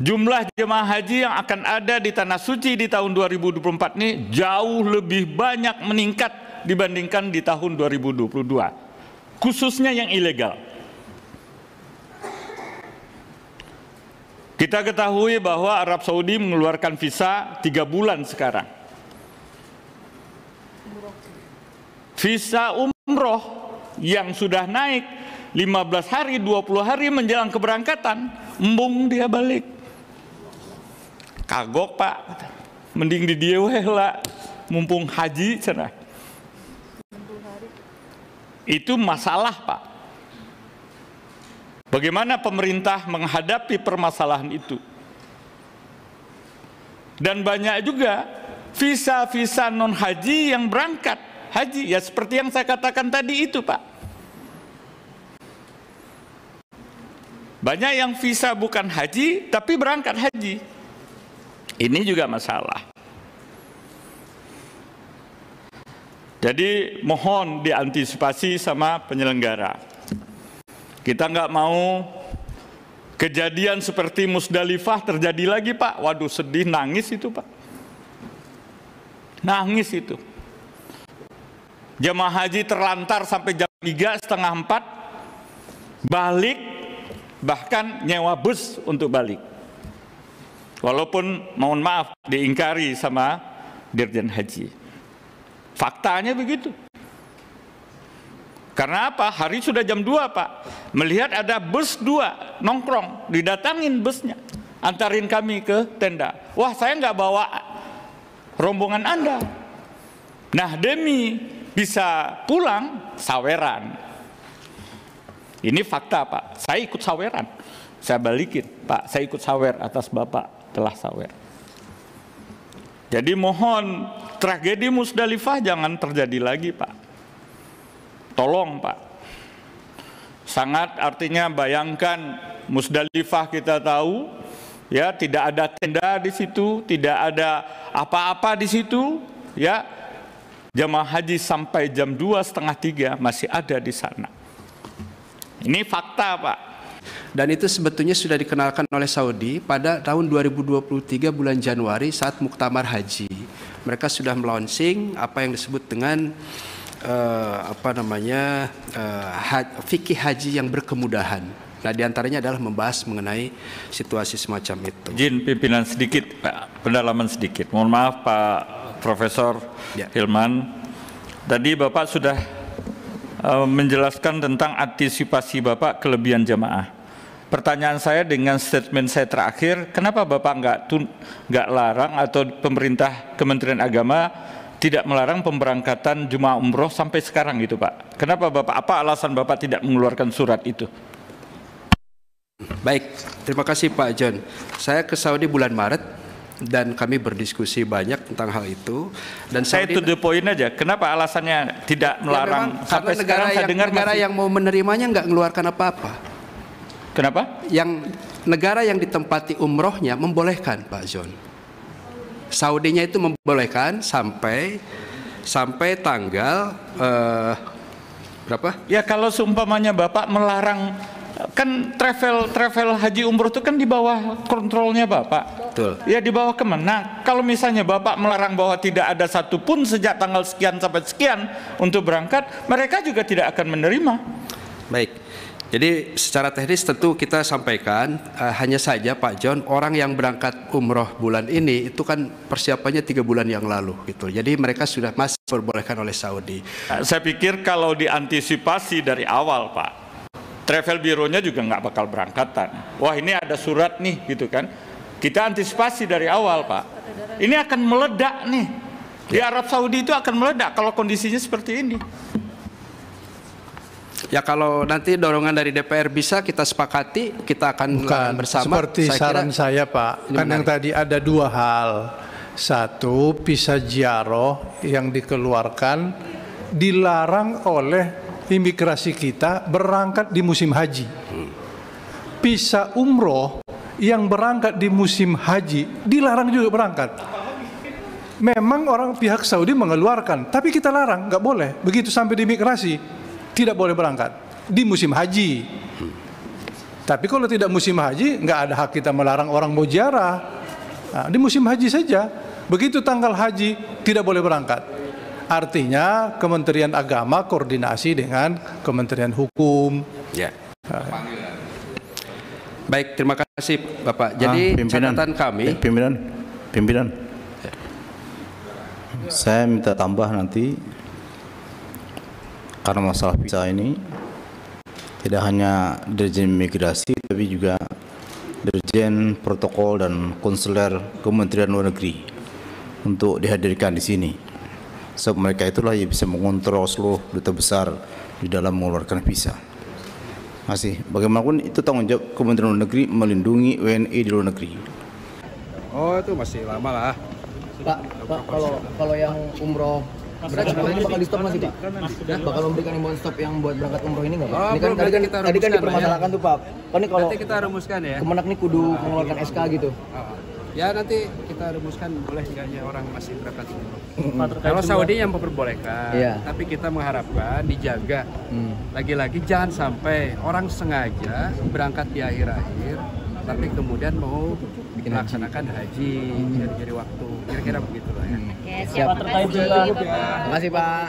jumlah jemaah haji yang akan ada di tanah suci di tahun 2024 ini jauh lebih banyak meningkat dibandingkan di tahun 2022 khususnya yang ilegal. Kita ketahui bahwa Arab Saudi mengeluarkan visa tiga bulan sekarang. Visa umroh yang sudah naik 15 hari, 20 hari menjelang keberangkatan, embung dia balik. Kagok pak, mending di dia lah, mumpung haji cenah. Itu masalah pak. Bagaimana pemerintah menghadapi permasalahan itu? Dan banyak juga visa-visa non haji yang berangkat haji ya seperti yang saya katakan tadi itu pak banyak yang visa bukan haji tapi berangkat haji ini juga masalah. Jadi mohon diantisipasi sama penyelenggara. Kita nggak mau kejadian seperti Musdalifah terjadi lagi pak. Waduh sedih nangis itu pak. Nangis itu. Jemaah haji terlantar sampai jam 3 setengah 4 balik bahkan nyewa bus untuk balik. Walaupun mohon maaf diingkari sama Dirjen Haji. Faktanya begitu. Karena apa? Hari sudah jam 2 Pak. Melihat ada bus dua nongkrong, didatangin busnya. Antarin kami ke tenda. Wah saya nggak bawa rombongan Anda. Nah demi bisa pulang saweran. Ini fakta Pak, saya ikut saweran. Saya balikin, Pak, saya ikut sawer atas Bapak telah sawer. Jadi mohon tragedi Musdalifah jangan terjadi lagi Pak. Tolong Pak. Sangat artinya bayangkan Musdalifah kita tahu ya tidak ada tenda di situ, tidak ada apa-apa di situ, ya jamaah haji sampai jam 2 setengah tiga masih ada di sana. Ini fakta Pak. Dan itu sebetulnya sudah dikenalkan oleh Saudi pada tahun 2023 bulan Januari saat Muktamar Haji. Mereka sudah melaunching apa yang disebut dengan uh, apa namanya uh, fikih haji yang berkemudahan. Nah, di antaranya adalah membahas mengenai situasi semacam itu. Jin pimpinan sedikit, Pak, pendalaman sedikit. Mohon maaf, Pak Profesor ya. Hilman. Tadi Bapak sudah uh, menjelaskan tentang antisipasi Bapak kelebihan jamaah. Pertanyaan saya dengan statement saya terakhir, kenapa Bapak nggak nggak larang atau pemerintah Kementerian Agama tidak melarang pemberangkatan jemaah umroh sampai sekarang gitu Pak? Kenapa Bapak? Apa alasan Bapak tidak mengeluarkan surat itu? Baik, terima kasih Pak John. Saya ke Saudi bulan Maret dan kami berdiskusi banyak tentang hal itu dan saya to the point aja kenapa alasannya tidak ya, melarang ya sampai sekarang saya dengar negara masih... yang mau menerimanya nggak mengeluarkan apa-apa kenapa yang negara yang ditempati umrohnya membolehkan Pak John Saudinya itu membolehkan sampai sampai tanggal uh, berapa ya kalau seumpamanya Bapak melarang kan travel travel haji umroh itu kan di bawah kontrolnya bapak. Betul. Ya di bawah ke mana? Nah, kalau misalnya bapak melarang bahwa tidak ada satupun sejak tanggal sekian sampai sekian untuk berangkat, mereka juga tidak akan menerima. Baik. Jadi secara teknis tentu kita sampaikan uh, hanya saja Pak John orang yang berangkat umroh bulan ini itu kan persiapannya tiga bulan yang lalu gitu. Jadi mereka sudah masih diperbolehkan oleh Saudi. Saya pikir kalau diantisipasi dari awal Pak, travel bironya juga nggak bakal berangkatan. Wah ini ada surat nih gitu kan. Kita antisipasi dari awal Pak. Ini akan meledak nih. Di Arab Saudi itu akan meledak kalau kondisinya seperti ini. Ya kalau nanti dorongan dari DPR bisa kita sepakati, kita akan Bukan, bersama. Seperti saya saran kira, saya Pak, kan yang tadi ada dua hal. Satu, pisah jiaroh yang dikeluarkan dilarang oleh imigrasi kita berangkat di musim haji. Pisa umroh yang berangkat di musim haji dilarang juga berangkat. Memang orang pihak Saudi mengeluarkan, tapi kita larang, nggak boleh. Begitu sampai di imigrasi, tidak boleh berangkat di musim haji. Tapi kalau tidak musim haji, nggak ada hak kita melarang orang mau ziarah. Nah, di musim haji saja. Begitu tanggal haji tidak boleh berangkat. Artinya Kementerian Agama koordinasi dengan Kementerian Hukum. Ya. Baik, terima kasih Bapak. Jadi Ah, pimpinan. catatan kami Eh, pimpinan, pimpinan. Saya minta tambah nanti karena masalah visa ini tidak hanya Dirjen Imigrasi tapi juga Dirjen Protokol dan Konsuler Kementerian Luar Negeri untuk dihadirkan di sini. Sebab mereka itulah yang bisa mengontrol seluruh duta besar di dalam mengeluarkan visa. Masih, bagaimanapun itu tanggung jawab Kementerian Luar Negeri melindungi WNI di luar negeri. Oh, itu masih lama lah. Pak, Pak kalau kalau yang umroh berarti kalau ini bakal di stop masih Pak? Ya, bakal memberikan imbauan stop yang buat berangkat umroh ini nggak Pak? Oh, ini kan tadi kan kita tadi kan dipermasalahkan tuh Pak. Kan ini kalau Nanti kita rumuskan ya. Kemenak nih kudu mengeluarkan SK gitu. Ya nanti kita rumuskan boleh tidaknya orang masih berangkat umroh. Kalau Saudi yang memperbolehkan, Iya. tapi kita mengharapkan dijaga. Hmm. Lagi-lagi jangan sampai orang sengaja berangkat di akhir-akhir, tapi kemudian mau melaksanakan haji, cari-cari waktu. Kira-kira begitu lah ya. Siap. Terima kasih Pak.